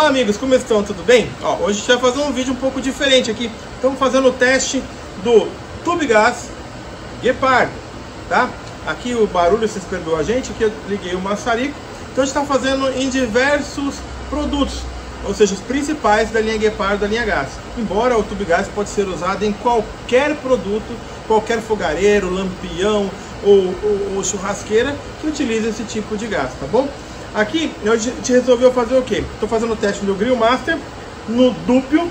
Olá amigos, como estão? Tudo bem? Ó, hoje a gente vai fazer um vídeo um pouco diferente aqui. Estamos fazendo o teste do Tubegás Guepardo, tá? Aqui o barulho, vocês perdoam a gente, que eu liguei o maçarico. Então a gente está fazendo em diversos produtos, ou seja, os principais da linha Guepardo, da linha Gás. Embora o Tubegás pode ser usado em qualquer produto, qualquer fogareiro, lampião ou, ou, ou churrasqueira que utilize esse tipo de gás, tá bom? Aqui a gente resolveu fazer o quê? Estou fazendo o teste no Grill Master, no Dúpio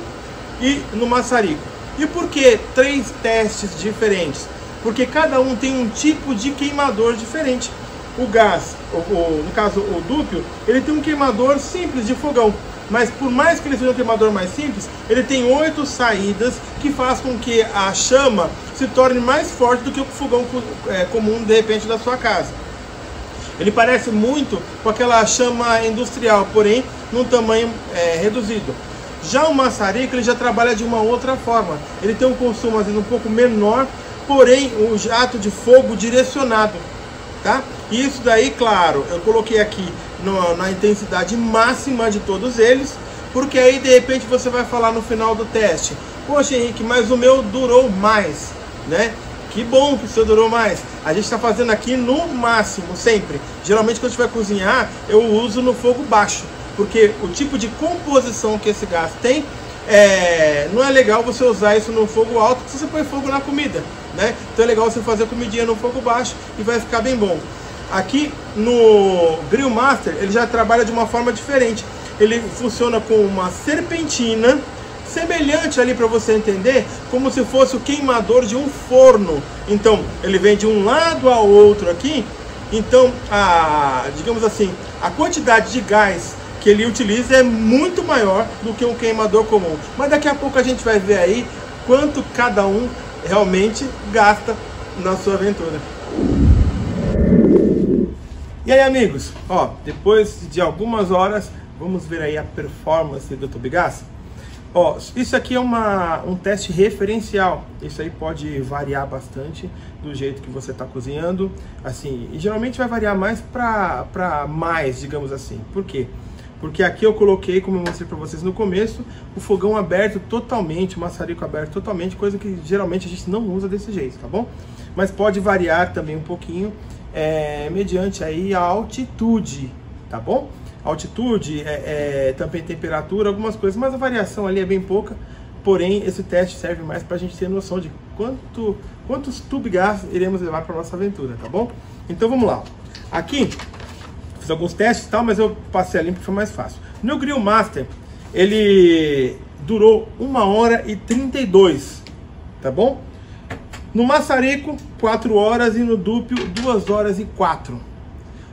e no Maçarico. E por que três testes diferentes? Porque cada um tem um tipo de queimador diferente. O gás, o, o, no caso o Dúpio, ele tem um queimador simples de fogão. Mas por mais que ele seja um queimador mais simples, ele tem oito saídas que faz com que a chama se torne mais forte do que o fogão é, comum de repente da sua casa. Ele parece muito com aquela chama industrial, porém num tamanho é, reduzido. Já o maçarico ele já trabalha de uma outra forma. Ele tem um consumo às vezes um pouco menor, porém o jato de fogo direcionado, tá? Isso daí, claro, eu coloquei aqui no, na intensidade máxima de todos eles, porque aí de repente você vai falar no final do teste, poxa Henrique, mas o meu durou mais, né? Que bom que o durou mais. A gente está fazendo aqui no máximo, sempre. Geralmente quando a gente vai cozinhar, eu uso no fogo baixo. Porque o tipo de composição que esse gás tem, é, não é legal você usar isso no fogo alto, porque você põe fogo na comida. Né? Então é legal você fazer a comidinha no fogo baixo e vai ficar bem bom. Aqui no Grill Master, ele já trabalha de uma forma diferente. Ele funciona com uma serpentina, semelhante ali para você entender, como se fosse o queimador de um forno. Então, ele vem de um lado ao outro aqui. Então, a, digamos assim, a quantidade de gás que ele utiliza é muito maior do que um queimador comum. Mas daqui a pouco a gente vai ver aí quanto cada um realmente gasta na sua aventura. E aí, amigos, ó, depois de algumas horas, vamos ver aí a performance do Tubigás. Ó, isso aqui é uma, um teste referencial. Isso aí pode variar bastante do jeito que você está cozinhando. Assim, e geralmente vai variar mais para mais, digamos assim. Por quê? Porque aqui eu coloquei, como eu mostrei para vocês no começo, o fogão aberto totalmente, o maçarico aberto totalmente, coisa que geralmente a gente não usa desse jeito, tá bom? Mas pode variar também um pouquinho, é, mediante aí a altitude, tá bom? Altitude, é, é, também temperatura, algumas coisas, mas a variação ali é bem pouca. Porém, esse teste serve mais para a gente ter noção de quanto, quantos tubegás iremos levar para nossa aventura, tá bom? Então vamos lá. Aqui, fiz alguns testes e tal, mas eu passei a limpo que foi mais fácil. No Grill Master, ele durou 1 hora e 32, tá bom? No maçarico, 4 horas e no dúpio, 2 horas e 4.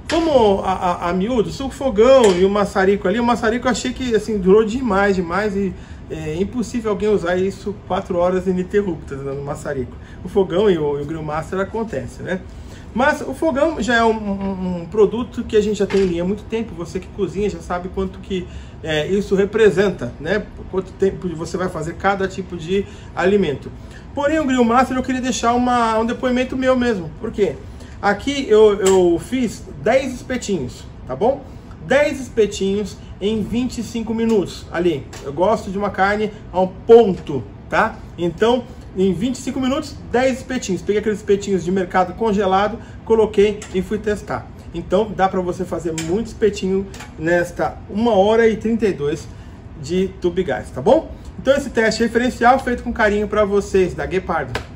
Como a, a, a miúdo, o fogão e o maçarico ali, o maçarico eu achei que assim, durou demais, demais e é impossível alguém usar isso quatro horas ininterruptas né, no maçarico. O fogão e o, o grill master acontece, né? Mas o fogão já é um, um, um, produto que a gente já tem em linha há muito tempo. Você que cozinha já sabe quanto que é, isso representa, né? Quanto tempo você vai fazer cada tipo de alimento. Porém, o grill master eu queria deixar uma, um depoimento meu mesmo. Por quê? Aqui eu, eu fiz 10 espetinhos, tá bom? 10 espetinhos em 25 minutos. Ali, eu gosto de uma carne ao ponto, tá? Então, em 25 minutos, 10 espetinhos. Peguei aqueles espetinhos de mercado congelado, coloquei e fui testar. Então, dá para você fazer muito espetinho nesta 1 hora e 32 de tubigás, tá bom? Então, esse teste referencial feito com carinho para vocês da Guepardo.